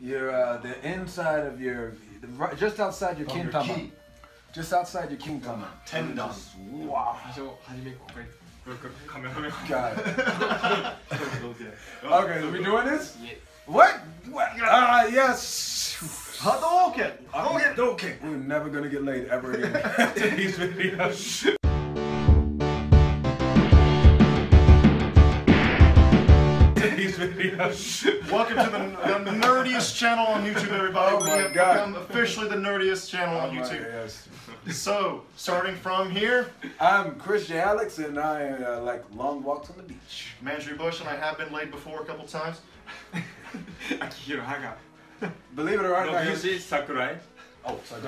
your uh, the inside of your the, just outside your oh, kintama. Just outside your kintama. Tendon. Wow. Got it. okay, are we doing this? What? What? Ah, uh, yes. Hadouken. Hadouken. We're never gonna get laid ever again. These videos. Welcome to the, the, nerdiest channel on YouTube, everybody. Oh we have God. become officially the nerdiest channel oh on YouTube. Yes. So, starting from here, I'm Chris Jai Alex, and I uh, like long walks on the beach. Mandrew Bush, and I have been laid before a couple times. Akihiro Haga. Believe it or not, Nobuyoshi Sakurai. Oh, sorry.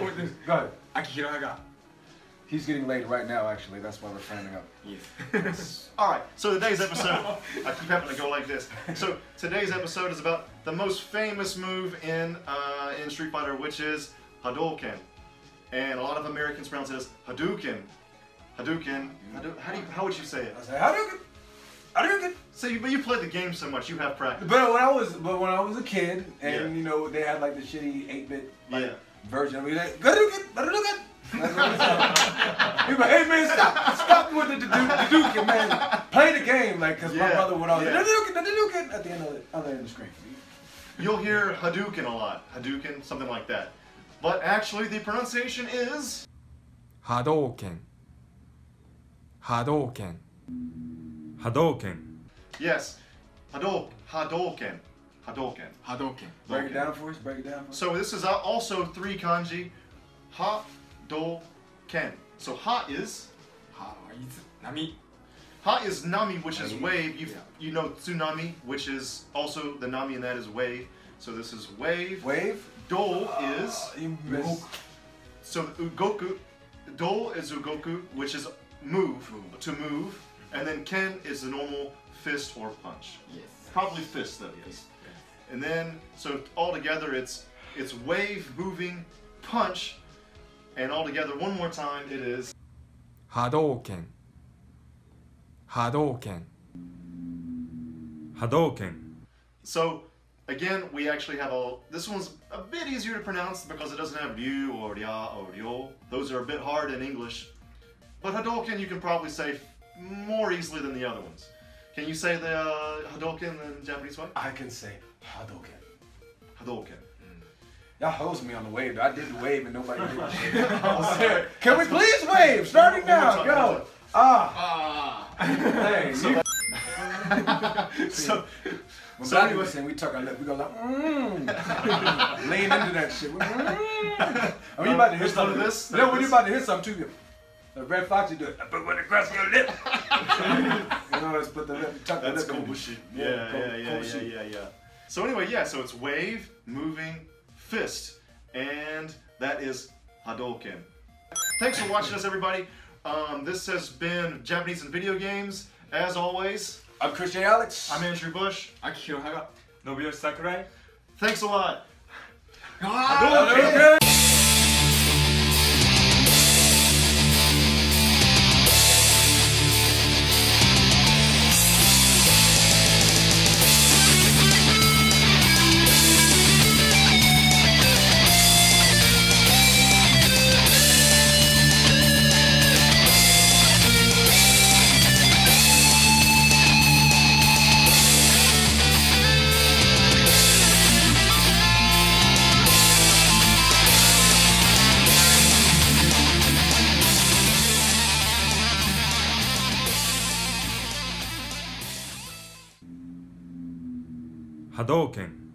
Go ahead. Akihiro Haga. He's getting laid right now, actually. That's why we're framing up. Yes. All right. So today's episode, I keep having to go like this. So today's episode is about the most famous move in uh, in Street Fighter, which is Hadouken, and a lot of Americans pronounce it as Hadouken. Hadouken. Hadou- how do you, how would you say it? I say Hadouken. Hadouken. So, you, but you played the game so much, you have practice. But when I was, but when I was a kid, and Yeah. you know they had like the shitty eight bit like Yeah. version. I mean, like Hadouken, Hadouken. That's what it. He was like, hey man, stop, stop with the the the Duke, man. Play the game, like, cause my Yeah, brother would always yeah. the Duke, the Duke at the end of the other end of the screen. You'll hear Hadouken a lot. Hadouken, something like that. But actually, the pronunciation is 波动拳波动拳波动拳 yes, Hadou Hadouken. Hadouken. 波动拳 Break it down for us. Break it down for us. So this is al- also three kanji. Ha do ken. So ha is ha nami. Ha is nami, which is wave. You yeah. you know tsunami, which is also the nami in that is wave. So this is wave. Wave. Do uh, uh is move. So ugoku, do is ugoku, which is move, move. to move, mm-hmm. and then ken is the normal fist or punch. Yes. Probably fist though. Yes. yes. And then so all together it's it's wave moving punch and all together one more time it is 波动拳波动拳波动拳 so. Again, we actually have a. This one's a bit easier to pronounce because it doesn't have ryu or rya or ryo. Those are a bit hard in English. But Hadouken you can probably say more easily than the other ones. Can you say the uh, Hadouken in Japanese way? I can say Hadouken. Hadouken. Y'all hosed me on the wave. I did the wave and nobody did shit. Can we please wave? Starting now. Go. one Ah. Hey, you- so When So Blackie anyway- was saying we tuck our lip, we go like, mmm. Lean into that shit. We, mm. I mean, you about to hit There's none of something. this, none when you about to hit something too, you, the Red Fox, you do it. But when it crosses your lip. you know, let's put the lip, tuck That's the lip in. kobushi. Yeah, yeah, yeah, yeah, kobushi. yeah, yeah. So anyway, yeah, so it's wave, moving, fist. And that is Hadouken. Thanks for watching us, everybody. Um, this has been Japanese and Video Games. As always, I'm Chris Jai Alex. I'm Andrew Bush. I'm Kiyohaga. Nobuyoshi Sakurai. Thanks a lot. God, Hadouken! Hadouken